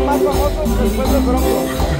más, famosos después de Bronco.